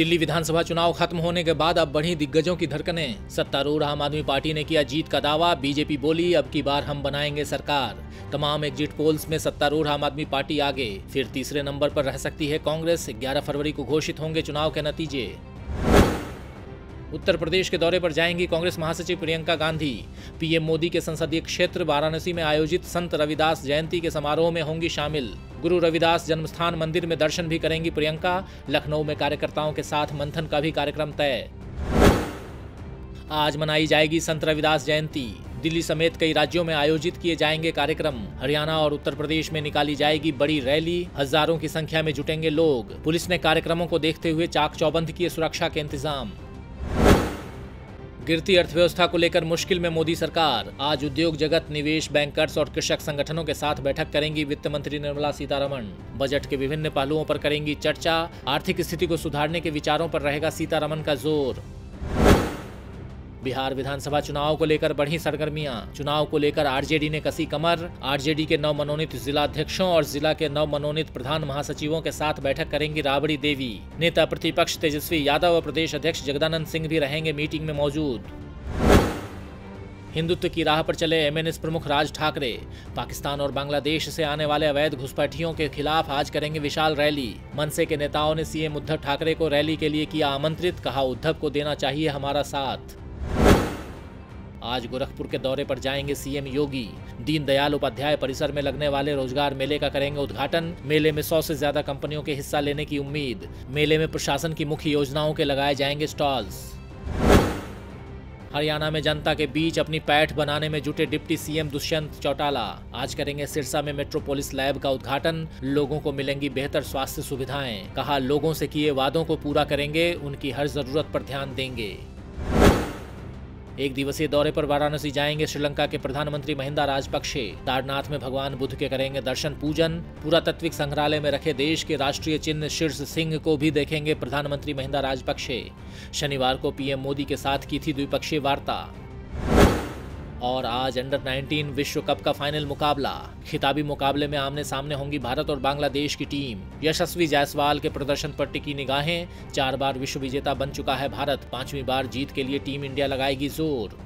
दिल्ली विधानसभा चुनाव खत्म होने के बाद अब बढ़ी दिग्गजों की धड़कने। सत्तारूढ़ आम आदमी पार्टी ने किया जीत का दावा, बीजेपी बोली, अब की बार हम बनाएँगे सरकार। तमाम एग्जिट पोल्स में सत्तारूढ़ आम आदमी पार्टी आगे। फिर तीसरे नंबर पर रह सकती है कांग्रेस। 11 फरवरी को घोषित होंगे चुनाव के नतीजे। उत्तर प्रदेश के दौरे पर जाएँगी कांग्रेस महासचिव प्रियंका गांधी। पीएम मोदी के संसदीय क्षेत्र वाराणसी में आयोजित संत रविदास जयंती के समारोह में होंगी शामिल। गुरु रविदास जन्मस्थान मंदिर में दर्शन भी करेंगी प्रियंका। लखनऊ में कार्यकर्ताओं के साथ मंथन का भी कार्यक्रम तय। आज मनाई जाएगी संत रविदास जयंती। दिल्ली समेत कई राज्यों में आयोजित किए जाएँगे कार्यक्रम। हरियाणा और उत्तर प्रदेश में निकाली जाएगी बड़ी रैली। हज़ारों की संख्या में जुटेंगे लोग। पुलिस ने कार्यक्रमों को देखते हुए चाक चौबंद किए सुरक्षा के इंतज़ाम। गिरती अर्थव्यवस्था को लेकर मुश्किल में मोदी सरकार। आज उद्योग जगत, निवेश बैंकर्स और कृषक संगठनों के साथ बैठक करेंगी वित्त मंत्री निर्मला सीतारमण। बजट के विभिन्न पहलुओं पर करेंगी चर्चा। आर्थिक स्थिति को सुधारने के विचारों पर रहेगा सीतारमण का ज़ोर। बिहार विधानसभा चुनाव को लेकर बढ़ी सरगर्मियाँ। चुनाव को लेकर आरजेडी ने कसी कमर। आरजेडी के नव मनोनीत जिला अध्यक्षों और जिला के नव मनोनीत प्रधान महासचिवों के साथ बैठक करेंगी राबड़ी देवी। नेता प्रतिपक्ष तेजस्वी यादव और प्रदेश अध्यक्ष जगदानंद सिंह भी रहेंगे मीटिंग में मौजूद। हिंदुत्व की राह पर चले एमएनएस प्रमुख राज ठाकरे। पाकिस्तान और बांग्लादेश से आने वाले अवैध घुसपैठियों के खिलाफ आज करेंगे विशाल रैली। मनसे के नेताओं ने सीएम उद्धव ठाकरे को रैली के लिए किया आमंत्रित। कहा, उद्धव को देना चाहिए हमारा साथ। आज गोरखपुर के दौरे पर जाएँगे सीएम योगी। दीनदयाल उपाध्याय परिसर में लगने वाले रोज़गार मेले का करेंगे उद्घाटन। मेले में सौ से ज़्यादा कंपनियों के हिस्सा लेने की उम्मीद। मेले में प्रशासन की मुख्य योजनाओं के लगाए जाएँगे स्टॉल्स। हरियाणा में जनता के बीच अपनी पैठ बनाने में जुटे डिप्टी सीएम दुष्यंत चौटाला। आज करेंगे सिरसा में मेट्रोपोलिस लैब का उद्घाटन। लोगों को मिलेंगी बेहतर स्वास्थ्य सुविधाएँ। कहा, लोगों से किए वादों को पूरा करेंगे, उनकी हर ज़रूरत पर ध्यान देंगे। एक दिवसीय दौरे पर वाराणसी जाएँगे श्रीलंका के प्रधानमंत्री महिंदा राजपक्षे। तारनाथ में भगवान बुद्ध के करेंगे दर्शन पूजन। पुरातत्विक संग्रहालय में रखे देश के राष्ट्रीय चिन्ह शीर्ष सिंह को भी देखेंगे प्रधानमंत्री महिंदा राजपक्षे। शनिवार को पीएम मोदी के साथ की थी द्विपक्षीय वार्ता। और आज अंडर 19 विश्व कप का फाइनल मुकाबला। खिताबी मुकाबले में आमने सामने होंगी भारत और बांग्लादेश की टीम। यशस्वी जायसवाल के प्रदर्शन पर टिकी निगाहें। चार बार विश्व विजेता बन चुका है भारत। पांचवी बार जीत के लिए टीम इंडिया लगाएगी ज़ोर।